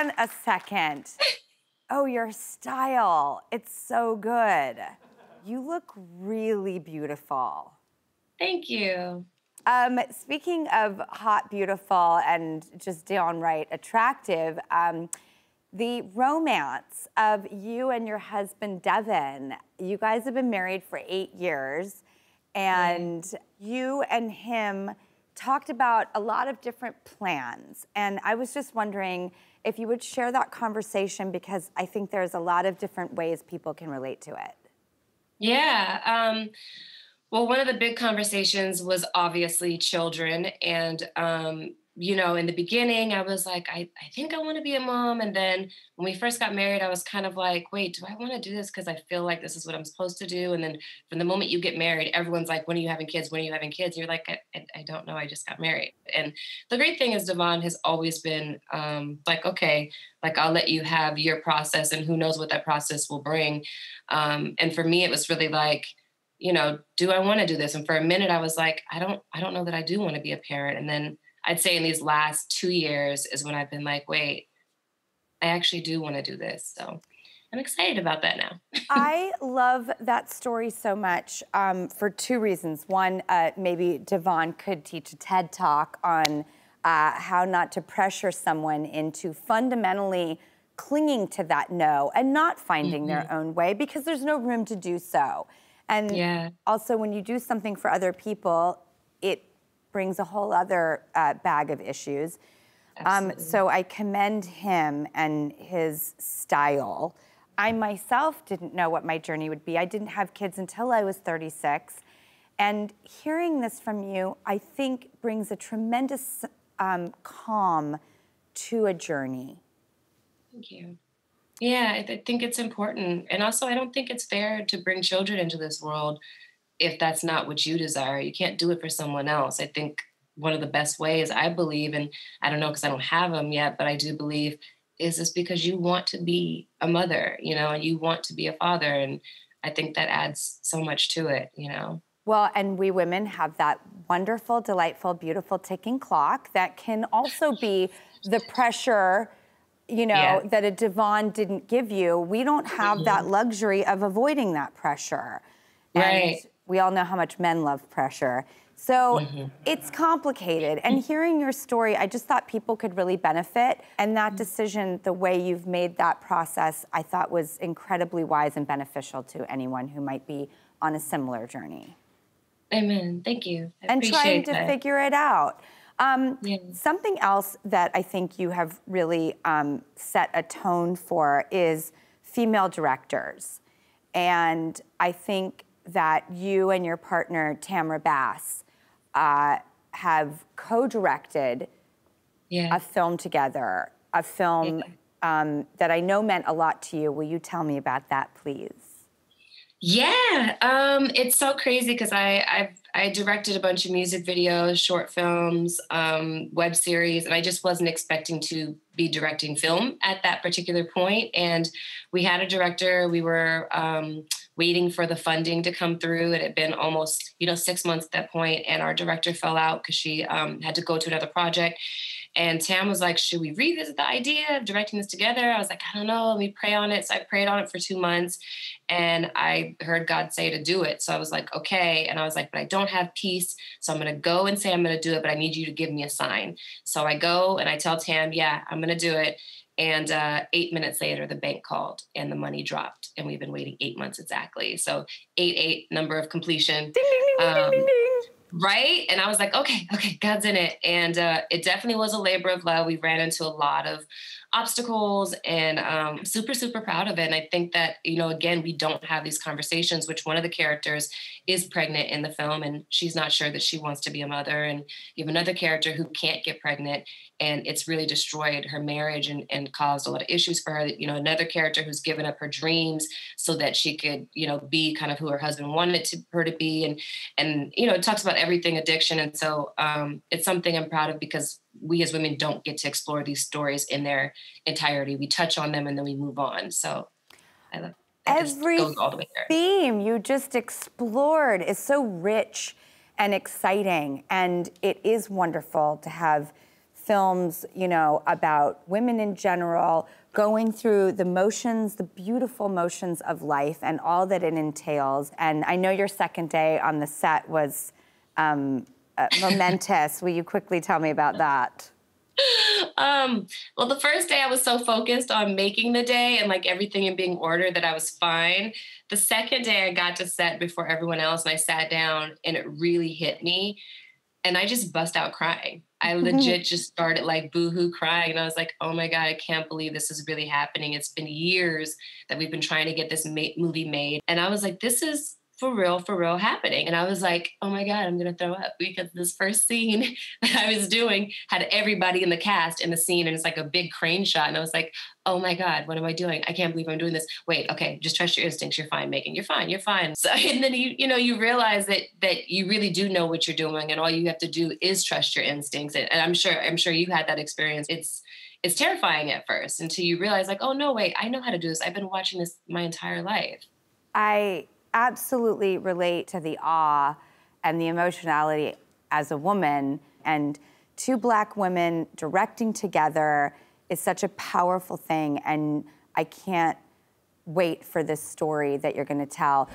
on a second. Oh, your style. It's so good. You look really beautiful. Thank you. Um, speaking of hot, beautiful, and just downright attractive, um, the romance of you and your husband, DeVon. You guys have been married for eight years, and mm. you and him talked about a lot of different plans. And I was just wondering if you would share that conversation because I think there's a lot of different ways people can relate to it. Yeah. Um, well, one of the big conversations was obviously children. And, um, you know, in the beginning, I was like, I, I think I want to be a mom. And then when we first got married, I was kind of like, wait, do I want to do this? Because I feel like this is what I'm supposed to do. And then from the moment you get married, everyone's like, when are you having kids? When are you having kids? And you're like, I, I, don't know. I just got married. And the great thing is, DeVon has always been um, like, okay, like I'll let you have your process and who knows what that process will bring. Um, and for me, it was really like, you know, do I want to do this? And for a minute I was like, I don't, I don't know that I do want to be a parent. And then I'd say in these last two years is when I've been like, wait, I actually do want to do this. So I'm excited about that now. I love that story so much um, for two reasons. One, uh, maybe DeVon could teach a TED talk on uh, how not to pressure someone into fundamentally clinging to that no and not finding mm-hmm. their own way because there's no room to do so. And yeah. also, when you do something for other people, it brings a whole other uh, bag of issues. Um, so I commend him and his style. I myself didn't know what my journey would be. I didn't have kids until I was 36. And hearing this from you, I think brings a tremendous um, calm to a journey. Thank you. Yeah, I th- think it's important. And also, I don't think it's fair to bring children into this world if that's not what you desire. You can't do it for someone else. I think one of the best ways I believe, and I don't know because I don't have them yet, but I do believe is this because you want to be a mother, you know, and you want to be a father. And I think that adds so much to it, you know. Well, and we women have that wonderful, delightful, beautiful ticking clock that can also be the pressure you know, yeah. that a DeVon didn't give you. We don't have mm-hmm. that luxury of avoiding that pressure. Right. And we all know how much men love pressure. So mm-hmm. it's complicated. And hearing your story, I just thought people could really benefit. And that decision, the way you've made that process, I thought was incredibly wise and beneficial to anyone who might be on a similar journey. Amen. Thank you. I and trying to that. figure it out. Um, yeah. Something else that I think you have really um, set a tone for is female directors. And I think that you and your partner, Tamra Bass, uh, have co directed yeah. a film together, a film yeah. um, that I know meant a lot to you. Will you tell me about that, please? Yeah, um, it's so crazy because I I've I directed a bunch of music videos, short films, um, web series, and I just wasn't expecting to be directing film at that particular point. And we had a director. We were um, waiting for the funding to come through. It had been almost, you know, six months at that point, and our director fell out because she um, had to go to another project. And Tam was like, Should we revisit the idea of directing this together? I was like, I don't know. Let me pray on it. So I prayed on it for two months and I heard God say to do it. So I was like, Okay. And I was like, But I don't have peace. So I'm going to go and say I'm going to do it, but I need you to give me a sign. So I go and I tell Tam, Yeah, I'm going to do it. And uh, eight minutes later, the bank called and the money dropped. And we've been waiting eight months exactly. So eight, eight number of completion. Ding, ding, ding, um, right? And i was like okay okay god's in it. And uh, it definitely was a labor of love. We ran into a lot of obstacles and um, super super proud of it. And i think that you know again we don't have these conversations which one of the characters is pregnant in the film and she's not sure that she wants to be a mother. And you have another character who can't get pregnant and it's really destroyed her marriage and, and caused a lot of issues for her. You know another character who's given up her dreams so that she could you know be kind of who her husband wanted to, her to be. And and you know it talks about everything addiction and so um, it's something i'm proud of because we as women don't get to explore these stories in their entirety. We touch on them and then we move on. So i love every the theme you just explored is so rich and exciting and it is wonderful to have films, you know, about women in general going through the motions, the beautiful motions of life and all that it entails. And I know your second day on the set was um, uh, momentous. Will you quickly tell me about that? Um, well, the first day I was so focused on making the day and like everything and being ordered that I was fine. The second day I got to set before everyone else and I sat down and it really hit me. And I just bust out crying. I legit just started like boohoo crying. And I was like, oh my God, I can't believe this is really happening. It's been years that we've been trying to get this ma- movie made. And I was like, this is for real, for real happening. And I was like, oh my God, I'm gonna throw up because this first scene that I was doing had everybody in the cast in the scene and it's like a big crane shot. And I was like, oh my God, what am I doing? I can't believe I'm doing this. Wait, okay, just trust your instincts. You're fine, Meagan. You're fine, you're fine. So and then you, you know, you realize that that you really do know what you're doing and all you have to do is trust your instincts. And, and I'm sure, I'm sure you had that experience. It's it's terrifying at first until you realize, like, oh no, wait, I know how to do this. I've been watching this my entire life. I absolutely relate to the awe and the emotionality as a woman. And two black women directing together is such a powerful thing. And I can't wait for this story that you're going to tell.